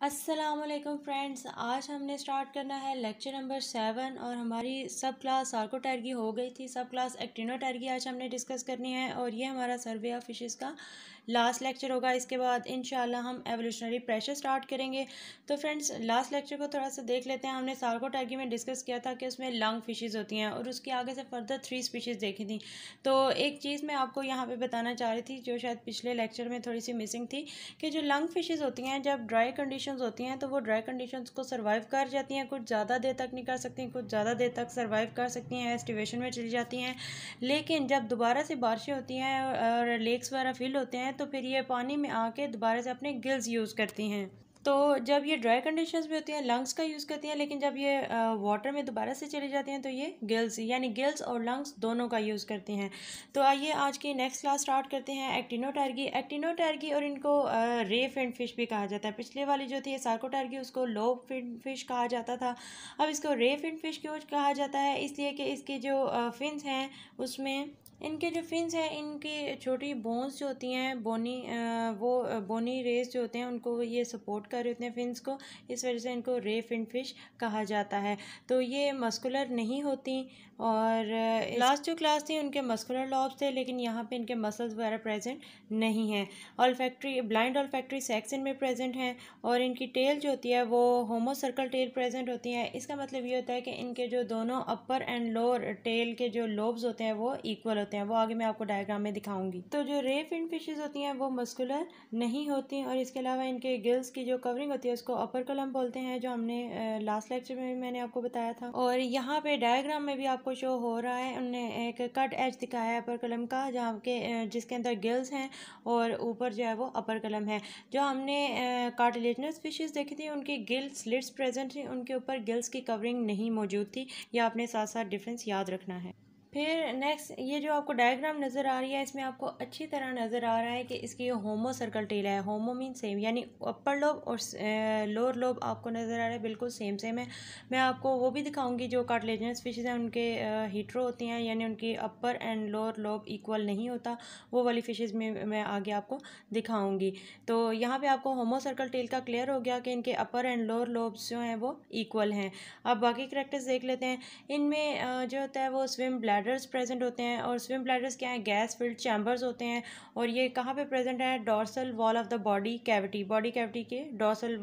Aslam friends आज हमने start करना है लेक्चर नंबर सेवन और हमारी सब क्लास आर्कोटर्गी हो गई थी, सब क्लास एक्टिनोटर्गी आज हमने डिस्कस करनी है और ये हमारा सर्वे ऑफ़ फिशेस का लास्ट लेक्चर होगा, इसके बाद इन हम एवोल्यूशनरी प्रेशर स्टार्ट करेंगे। तो फ्रेंड्स लास्ट लेक्चर को थोड़ा सा देख लेते हैं। हमने सार्को में डिस्कस किया था कि उसमें लंग फिशेज़ होती हैं और उसके आगे से फर्दर थ्री स्पीशीज़ देखी थी। तो एक चीज़ मैं आपको यहाँ पे बताना चाह रही थी, जो शायद पिछले लेक्चर में थोड़ी सी मिसिंग थी, कि जो लंग फिशेज़ होती हैं, जब ड्राई कंडीशन होती हैं तो वो ड्राई कंडीशन को सर्वाइव कर जाती हैं। कुछ ज़्यादा देर तक नहीं कर सकती, कुछ ज़्यादा देर तक सर्वाइव कर सकती हैं एस्टिवेशन में चली जाती हैं। लेकिन जब दोबारा से बारिशें होती हैं और लेक्स वगैरह फिल होते हैं तो फिर ये पानी में आके दोबारा से अपने गिल्स यूज़ करती हैं। तो जब ये ड्राई कंडीशंस में होती हैं लंग्स का यूज़ करती हैं, लेकिन जब ये वाटर में दोबारा से चली जाती हैं तो ये गिल्स यानी गिल्स और लंग्स दोनों का यूज़ करती हैं। तो आइए आज की नेक्स्ट क्लास स्टार्ट करते हैं एक्टिनोटार्गी एक्टिनोटार्गी और इनको रे फिन फ़िश भी कहा जाता है। पिछले वाली जो थी सार्कोटार्गी उसको लो फिन फ़िश कहा जाता था। अब इसको रे फिन फ़िश क्यों कहा जाता है? इसलिए कि इसकी जो फिन्स हैं, उसमें इनके जो फिन्स हैं, इनकी छोटी बोन्स जो होती हैं बोनी वो बोनी रेस जो होते हैं, उनको ये सपोर्ट कर रहे होते हैं फिन्स को। इस वजह से इनको रे फिन फ़िश कहा जाता है। तो ये मस्कुलर नहीं होती और लास्ट जो क्लास थी, उनके मस्कुलर लॉब्स थे, लेकिन यहाँ पे इनके मसल्स वगैरह प्रेजेंट नहीं हैं। Olfactory blind olfactory sacs इनमें प्रेजेंट हैं और इनकी टेल जो होती है, वो होमो सर्कल टेल प्रेजेंट होती है। इसका मतलब ये होता है कि इनके जो दोनों अपर एंड लोअर टेल के जो लोब्स होते हैं, वो इक्वल होते हैं, वो आगे मैं आपको डायग्राम में दिखाऊँगी। तो जो रे फिन फिशेज होती हैं, वो मस्कुलर नहीं होती और इसके अलावा इनके गिल्स की जो कवरिंग होती है, उसको अपर कलम बोलते हैं, जो हमने लास्ट लेक्चर में भी मैंने आपको बताया था। और यहाँ पे डायग्राम में भी आपको शो हो रहा है, उनने एक कट एज दिखाया है अपर कलम का, जहाँ के जिसके अंदर गिल्स हैं और ऊपर जो है वो अपर कलम है। जो हमने कार्टिलेजनस फिशेज देखी थी, उनकी गिल स्लिट्स प्रेजेंट थी, उनके ऊपर गिल्स की कवरिंग नहीं मौजूद थी। यह आपने साथ साथ डिफरेंस याद रखना है। फिर नेक्स्ट ये जो आपको डायग्राम नज़र आ रही है, इसमें आपको अच्छी तरह नज़र आ रहा है कि इसकी ये होमो सर्कल टेल है। होमो मीन सेम यानी अपर लोब और लोअर लोब आपको नज़र आ रहा है, बिल्कुल सेम सेम है। मैं आपको वो भी दिखाऊँगी जो कार्टलेजनस फिशेज हैं, उनके हीट्रो होती हैं, यानी उनकी upper and lower lobe equal नहीं होता। वो वाली फिशेज़ में मैं आगे आपको दिखाऊँगी। तो यहाँ पर आपको होमो सर्कल टेल का क्लियर हो गया कि इनके अपर एंड लोअर लोब्स जो हैं, वो इक्वल हैं। अब बाकी करेक्टर्स देख लेते हैं। इनमें जो होता है, वो स्विम ब्लैड ब्लैडर्स प्रेजेंट होते हैं और स्विम ब्लैडर्स क्या हैं? गैस फिल्ड चैम्बर्स होते हैं और ये कहाँ पे प्रेजेंट है? Dorsal wall of the body cavity body cavity के डॉर्सल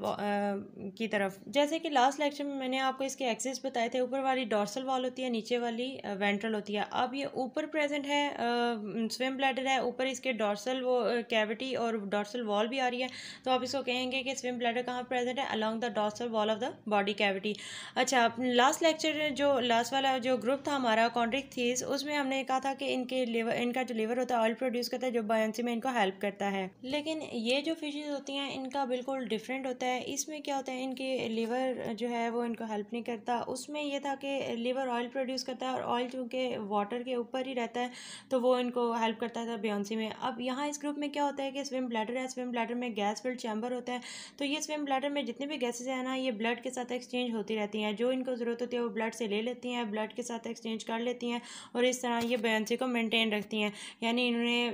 की तरफ़। जैसे कि लास्ट लेक्चर में मैंने आपको इसके एक्सेस बताए थे, ऊपर वाली डॉर्सल वॉल होती है, नीचे वाली वेंट्रल होती है। अब ये ऊपर प्रेजेंट है स्विम ब्लैडर है, ऊपर इसके डॉर्सल वो कैविटी और डॉर्सल वॉल भी आ रही है। तो आप इसको कहेंगे कि स्विम ब्लैडर कहाँ प्रेजेंट है? Along the dorsal wall of the body cavity अच्छा लास्ट लेक्चर जो लास्ट वाला जो ग्रुप था हमारा कॉन्ट्रिक थी चीज़, उसमें हमने कहा था कि इनके लिवर इनका जो लिवर होता है ऑयल प्रोड्यूस करता है, जो बायसी में इनको हेल्प करता है। लेकिन ये जो फिशेज होती हैं, इनका बिल्कुल डिफरेंट होता है। इसमें क्या होता है, इनके लिवर जो है, वो इनको हेल्प नहीं करता। उसमें ये था कि लिवर ऑयल प्रोड्यूस करता है और ऑयल चूँकि वाटर के ऊपर ही रहता है तो वो इनको हेल्प करता था बेयसी में। अब यहाँ इस ग्रुप में क्या होता है कि स्विम ब्लैडर है स्विम ब्लैडर में गैस फिल्ड चैम्बर होता है। तो ये स्विम ब्लैडर में जितने भी गैसेज हैं ना, ये ब्लड के साथ एक्सचेंज होती रहती हैं। जो इनको ज़रूरत होती है, वो ब्लड से ले लेती हैं ब्लड के साथ एक्सचेंज कर लेती हैं। और इस तरह ये बेंसी को मेंटेन रखती हैं। यानी इन्होंने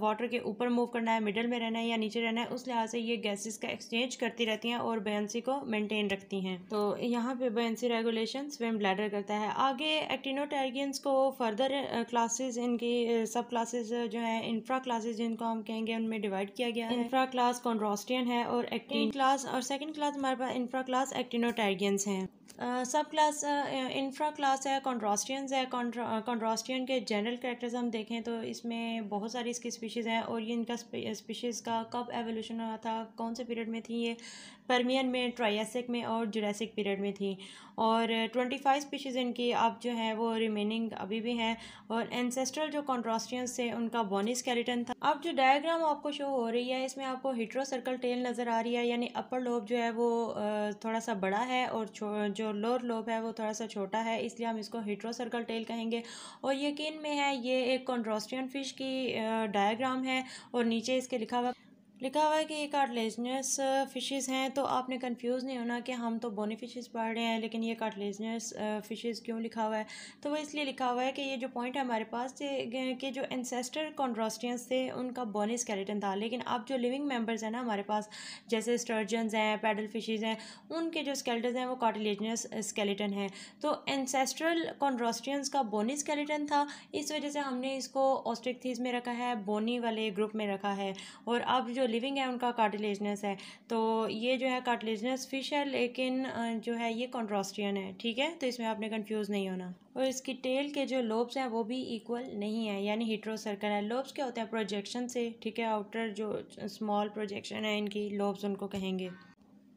वाटर के ऊपर मूव करना है मिडल में रहना है या नीचे रहना है उस लिहाज से ये गैसेस का एक्सचेंज करती रहती हैं और बेंसी को मेंटेन रखती हैं। तो यहाँ पे बेंसी रेगुलेशन स्विम ब्लैडर करता है। आगे एक्टिनोटैरियंस को फर्दर क्लासेस इनकी सब क्लासेस जो है इंफ्रा क्लासेस जिनको हम कहेंगे उनमें डिवाइड किया गया है। इंफ्रा क्लास कॉन्ड्रोस्टियन है और एक्टिन क्लास और सेकेंड क्लास हमारे पास इंफ्रा क्लास एक्टिनोटैरियंस हैं। सब क्लास इंफ्रा क्लास है कॉन्ट्रास्टियंस है कॉन्ट्रास्टियन के जनरल करेक्टर्स हम देखें तो इसमें बहुत सारी इसकी स्पीशीज़ हैं और ये इनका स्पीशीज़ का कब एवोल्यूशन हुआ था, कौन से पीरियड में थी ये परमियन में ट्राइसिक में और जुरासिक पीरियड में थी। और ट्वेंटी फाइव स्पीशीज़ इनकी अब जो है वो रिमेनिंग अभी भी हैं। और एंसेस्ट्रल जो कॉन्ट्रास्टियंस थे, उनका बॉनी स्केलेटन था। अब जो डायग्राम आपको शो हो रही है, इसमें आपको हिट्रो सर्कल टेल नज़र आ रही है, यानी अपर लोब जो है वो थोड़ा सा बड़ा है और जो लोअर लोब है वो थोड़ा सा छोटा है, इसलिए हम इसको हिट्रो सर्कल टेल कहेंगे। और यकीन में है? ये एक कॉन्ट्रास्टियन फ़िश की डायग्राम है और नीचे इसके लिखा हुआ लिखा हुआ है कि ये कार्टलेजनस फ़िशेज़ हैं तो आपने कंफ्यूज नहीं होना कि हम तो बोनी फ़िशेज़ पढ़ रहे हैं, लेकिन ये कार्टलेजनस फ़िशेज़ क्यों लिखा हुआ है? तो वो इसलिए लिखा हुआ है कि ये जो पॉइंट है हमारे पास थे कि जो एंसेस्टर कॉन्ड्रोस्टियंस थे, उनका बोनी स्केलेटन था। लेकिन अब जो लिविंग मेंबर्स हैं ना हमारे पास, जैसे स्टर्जन्स हैं पैडल फिशेज़ हैं, उनके जो स्केलेटन हैं वो कार्टिलेजनस स्केलेटन है। तो एनसेस्ट्रल कॉन्ड्रोस्टियंस का बोनी स्केलेटन था, इस वजह से हमने इसको ऑस्ट्रिकथीज में रखा है बोनी वाले ग्रुप में रखा है। और अब जो लिविंग है, उनका कार्टिलेजनस है। तो ये जो है कार्टिलेजनस फ़िश है, लेकिन जो है ये कॉन्ट्रास्टियन है, ठीक है? तो इसमें आपने कन्फ्यूज़ नहीं होना। और इसकी टेल के जो लोब्स हैं, वो भी इक्वल नहीं है, यानी हीट्रो सर्कल है। लोब्स क्या होते हैं? प्रोजेक्शन से, ठीक है? आउटर जो स्मॉल प्रोजेक्शन है, इनकी लोब्स उनको कहेंगे।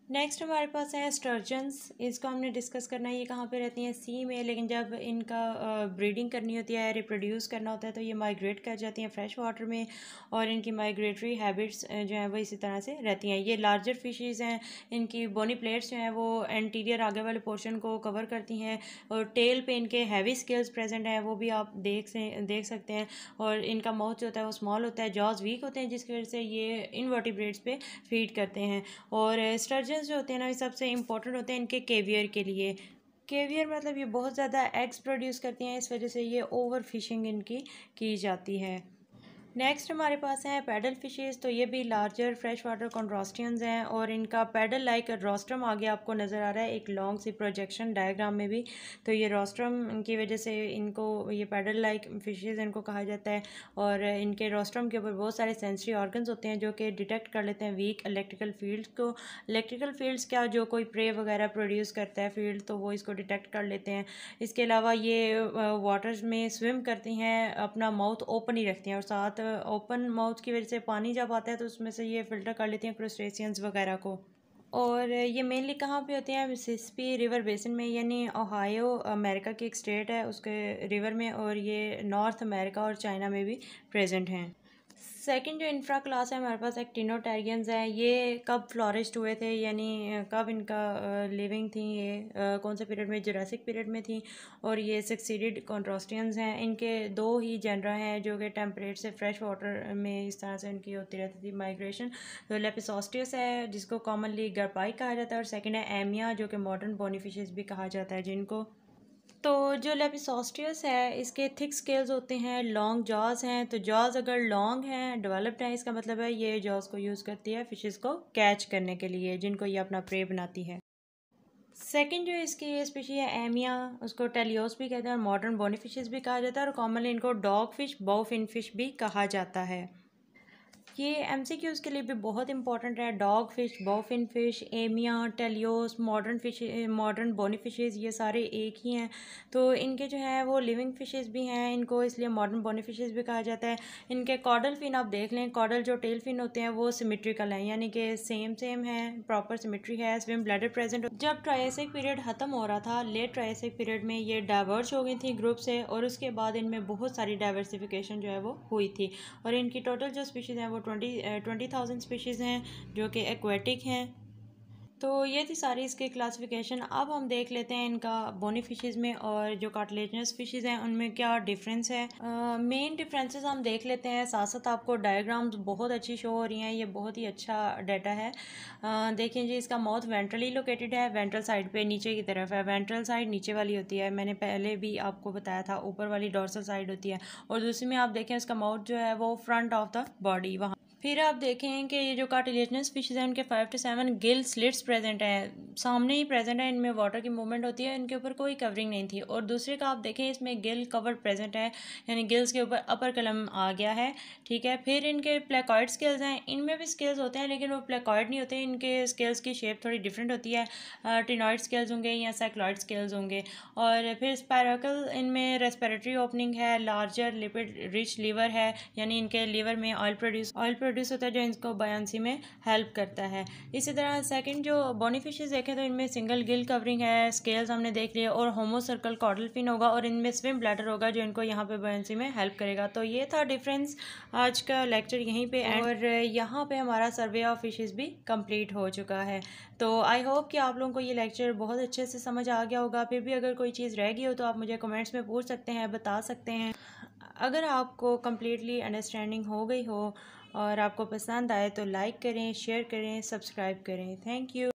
नेक्स्ट हमारे पास है स्टर्जन्स इसको हमने डिस्कस करना है, ये कहाँ पे रहती हैं? सी में लेकिन जब इनका ब्रीडिंग करनी होती है रिप्रोड्यूस करना होता है तो ये माइग्रेट कर जाती हैं फ्रेश वाटर में और इनकी माइग्रेटरी हैबिट्स जो हैं, वो इसी तरह से रहती हैं। ये लार्जर फिशेज़ हैं, इनकी बोनी प्लेट्स जो हैं, वो एंटीरियर आगे वाले पोर्शन को कवर करती हैं और टेल पे इनके हैवी स्केल्स प्रेजेंट हैं, वो भी आप देख से, देख सकते हैं और इनका माउथ जो होता है, वो स्मॉल होता है जॉज वीक होते हैं, जिसकी वजह से ये इनवर्टिब्रेट्स पे फ़ीड करते हैं। और स्टर्जन फिशेज़ जो होते हैं ना, ये सबसे इंपॉर्टेंट होते हैं इनके केवियर के लिए। केवियर मतलब ये बहुत ज़्यादा एग्स प्रोड्यूस करती हैं, इस वजह से ये ओवर फिशिंग इनकी की जाती है। नेक्स्ट हमारे पास हैं पैडल फिशेज़ तो ये भी लार्जर फ्रेश वाटर कॉन्ड्रोस्टियंस हैं और इनका पैडल लाइक रोस्ट्रम आगे आपको नज़र आ रहा है, एक लॉन्ग सी प्रोजेक्शन डायग्राम में भी। तो ये रोस्ट्रम की वजह से इनको, ये पैडल लाइक फिशेज़ इनको कहा जाता है और इनके रोस्ट्रम के ऊपर बहुत सारे सेंसरी ऑर्गन्स होते हैं जो कि डिटेक्ट कर लेते हैं वीक इलेक्ट्रिकल फ़ील्ड को। इलेक्ट्रिकल फील्ड्स क्या, जो कोई प्रे वगैरह प्रोड्यूस करता है फ़ील्ड तो वो इसको डिटेक्ट कर लेते हैं। इसके अलावा ये वाटर्स में स्विम करती हैं, अपना माउथ ओपन ही रखती हैं और साथ ओपन माउथ की वजह से पानी जब आता है तो उसमें से ये फ़िल्टर कर लेती हैं क्रोस्टेशियंस वगैरह को। और ये मेनली कहाँ पे होते हैं? मिसिसिपी रिवर बेसिन में, यानी ओहायो, अमेरिका की एक स्टेट है, उसके रिवर में, और ये नॉर्थ अमेरिका और चाइना में भी प्रेजेंट हैं। सेकंड जो इंफ्रा क्लास है, हमारे पास एक्टिनोटेरियंस हैं। ये कब फ्लोरिस्ट हुए थे? यानी कब इनका लिविंग थी? ये कौन से पीरियड में? जुरासिक पीरियड में थी। और ये सक्सीडेड कॉन्ट्रोस्टियंस हैं। इनके दो ही जनरा हैं, जो कि टेम्परेट से फ्रेश वाटर में इस तरह से इनकी होती रहती थी माइग्रेशन तो लेपिसोस्टियस है, जिसको कॉमनली गरपाई कहा जाता है। और सेकेंड है एमिया जो कि मॉडर्न बोनीफिशेस भी कहा जाता है जिनको। तो जो लेपिसोस्टियस है, इसके थिक स्केल्स होते हैं, लॉन्ग जॉज हैं तो जॉज अगर लॉन्ग हैं, डेवलप्ड हैं, इसका मतलब है ये जॉज को यूज़ करती है फिशेस को कैच करने के लिए, जिनको ये अपना प्रे बनाती है। सेकंड जो इसकी ये स्पीशी है, एमिया, उसको टेलियोस भी कहते हैं और मॉडर्न बोनी फिशेस भी कहा जाता है और कॉमनली इनको डॉग फ़िश फिन फ़िश भी कहा जाता है। ये एम सी क्यूज़ के लिए भी बहुत इंपॉर्टेंट है. Dogfish bowfin fish Amia teleost modern fish modern bony fishes ये सारे एक ही हैं. तो इनके जो है वो लिविंग फिशेज़ भी हैं. इनको इसलिए मॉडर्न बोनी फिशेज़ भी कहा जाता है. इनके कॉडल फिन आप देख लें कॉडल जो टेल फिन होते हैं वो सिमेट्रिकल हैं. यानी कि सेम सेम है प्रॉपर सिमेट्री है. स्विम ब्लैडर प्रेजेंट जब ट्राइसिक पीरियड ख़त्म हो रहा था लेट ट्राइसिक पीरियड में ये डाइवर्स हो गई थी ग्रुप से और उसके बाद इनमें बहुत सारी डाइवर्सिफिकेशन जो है वो हुई थी. और इनकी टोटल जो स्पीशीज़ हैं वो ट्वेंटी ट्वेंटी थाउज़ेंड स्पीशीज़ हैं जो कि एक्वेटिक हैं। तो ये थी सारी इसकी क्लासिफिकेशन अब हम देख लेते हैं इनका बोनी फिशेज़ में और जो कार्टिलेजनस फिशेज़ हैं, उनमें क्या डिफरेंस है। मेन डिफरेंसेस हम देख लेते हैं। साथ साथ आपको डायग्राम्स बहुत अच्छी शो हो रही हैं। ये बहुत ही अच्छा डाटा है। देखें जी, इसका माउथ वेंट्रली लोकेटेड है। वेंट्रल साइड पे नीचे की तरफ़ है। वेंट्रल साइड नीचे वाली होती है। मैंने पहले भी आपको बताया था, ऊपर वाली डॉर्सल साइड होती है। और दूसरी में आप देखें इसका माउथ जो है, वो फ्रंट ऑफ़ द बॉडी वहाँ फिर आप देखें कि ये जो कार्टिलेजनस फिशेज हैं, उनके five to seven gill slits present हैं। सामने ही प्रेजेंट है, इनमें वाटर की मूवमेंट होती है, इनके ऊपर कोई कवरिंग नहीं थी। और दूसरे का आप देखें, इसमें गिल कवर प्रेजेंट है, यानी गिल्स के ऊपर अपर कलम आ गया है, ठीक है? फिर इनके प्लेकॉइड स्केल्स हैं। इनमें भी स्केल्स होते हैं, लेकिन वो प्लेकॉइड नहीं होते, इनके स्केल्स की शेप थोड़ी डिफरेंट होती है। टिनॉइड स्केल्स होंगे या सेक्लॉइड स्केल्स होंगे। और फिर स्पैरकल इनमें रेस्पेरेटरी ओपनिंग है लार्जर लिपिड रिच लीवर है, यानी इनके लीवर में ऑयल प्रोड्यूस ऑयल प्रोड्यूस होता है जो इनको बयांसी में हेल्प करता है। इसी तरह सेकंड जो बोनी फिशेज देखें तो इनमें सिंगल गिल कवरिंग है स्केल्स हमने देख लिए और होमो सर्कल कॉडल फिन होगा और इनमें स्विम ब्लैडर होगा जो इनको यहाँ पे बयांसी में हेल्प करेगा। तो ये था डिफरेंस आज का लेक्चर यहीं पर और यहाँ पर हमारा सर्वे ऑफ़ फिशेज भी कंप्लीट हो चुका है। तो आई होप कि आप लोगों को ये लेक्चर बहुत अच्छे से समझ आ गया होगा। फिर भी अगर कोई चीज़ रह गई हो तो आप मुझे कमेंट्स में पूछ सकते हैं, बता सकते हैं। अगर आपको कम्प्लीटली अंडरस्टैंडिंग हो गई हो और आपको पसंद आए तो लाइक करें शेयर करें सब्सक्राइब करें। Thank you.